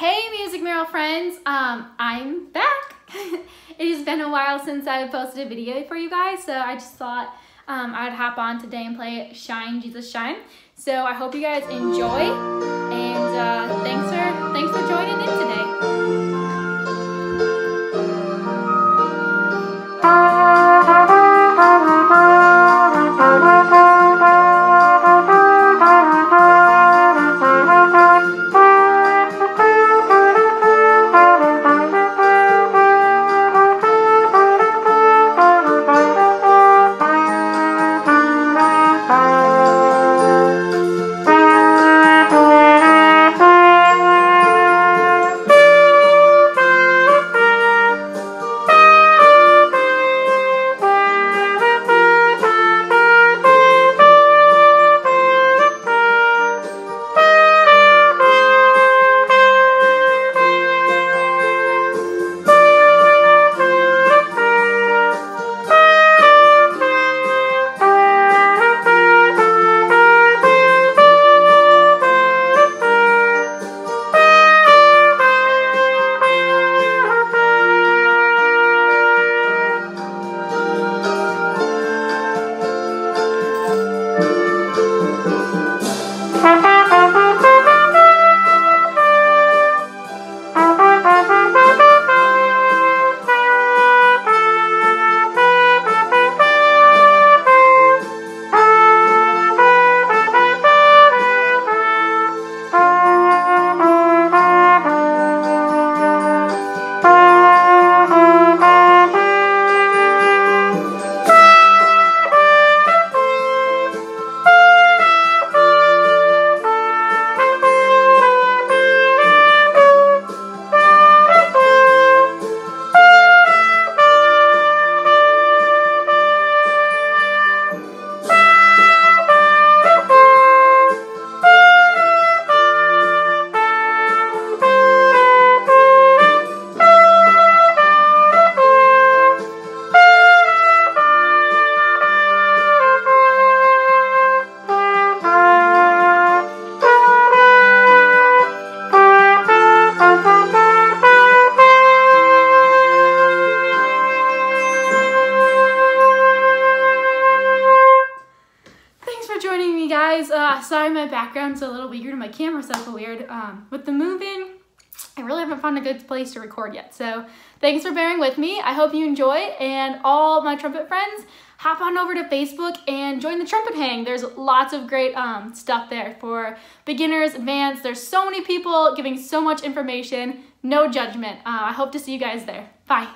Hey Music Mural friends, um, I'm back. it has been a while since I posted a video for you guys, so I just thought um, I'd hop on today and play Shine, Jesus Shine. So I hope you guys enjoy, and uh, thanks for thanks for joining in today. Guys. Uh, sorry my background's a little weird and my camera's set up weird. Um, with the moving, I really haven't found a good place to record yet. So thanks for bearing with me. I hope you enjoy. And all my trumpet friends, hop on over to Facebook and join the Trumpet Hang. There's lots of great um, stuff there for beginners, advanced. There's so many people giving so much information. No judgment. Uh, I hope to see you guys there. Bye.